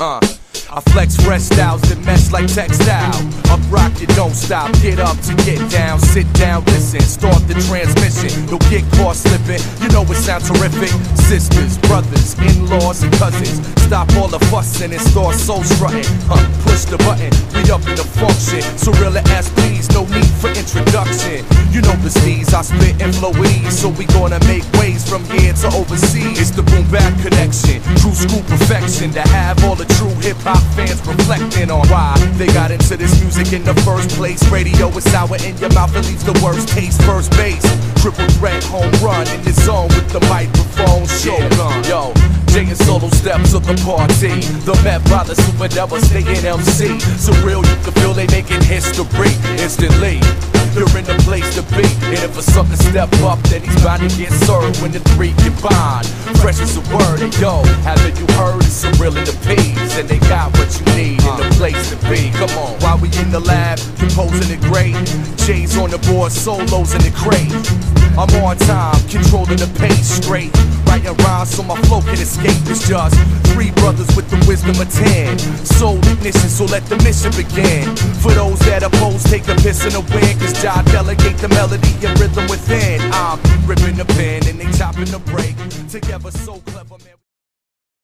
Uh. I flex fresh styles that mesh like textile. Up rock, you don't stop. Get up to get down, sit down, listen. Start the transmission. You'll get caught slipping. You know it sounds terrific. Sisters, brothers, in-laws, and cousins. Stop all the fussing and start soul strutting. Huh, push the button, we up in the function. So real introduction. You know the steez, I spit and flow ease. So we gonna make waves from here to overseas. It's the boom back connection. True school perfection to have all the true hip hop fans reflecting on why they got into this music in the first place. Radio is sour in your mouth, it leaves the worst taste. First base, triple threat, home run in the zone with the microphone. Shogun, yo. Jay and solo steps of the party. The Met by the super devastating MC. So real, you can feel they making place to be. And if a sucker step up, then he's bound to get served when the three combine. Fresh as a word, and yo, haven't you heard? It's a real in the peas, and they got what you need in the place to be. Come on, while we in the lab, composing it great. Jay's on the board, solos in the crate. I'm on time, controlling the pace straight. Writing rhymes so my flow can escape. It's just three brothers with the wisdom of ten. Soul ignition, so let the mission begin. For those that oppose, take a piss in the wind. Cause Jah delegate the melody and rhythm within. I'm ripping the pen and they chopping the break. Together so clever, man.